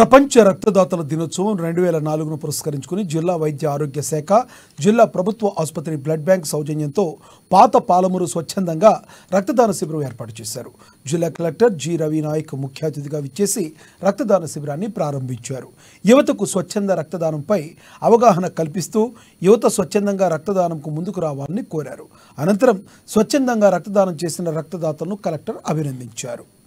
ప్రపంచ రక్తదాతల దినోత్సవం రెండు వేల నాలుగును పురస్కరించుకుని జిల్లా వైద్య ఆరోగ్య శాఖ జిల్లా ప్రభుత్వ ఆసుపత్రి బ్లడ్ బ్యాంక్ సౌజన్యంతో పాత పాలమూరు స్వచ్ఛందంగా రక్తదాన శిబిరం ఏర్పాటు చేశారు. జిల్లా కలెక్టర్ జి. రవి నాయక్ ముఖ్య అతిథిగా విచ్చేసి రక్తదాన శిబిరాన్ని ప్రారంభించారు. యువతకు స్వచ్ఛంద రక్తదానంపై అవగాహన కల్పిస్తూ యువత స్వచ్ఛందంగా రక్తదానంకు ముందుకు రావాలని కోరారు. అనంతరం స్వచ్ఛందంగా రక్తదానం చేసిన రక్తదాతలను కలెక్టర్ అభినందించారు.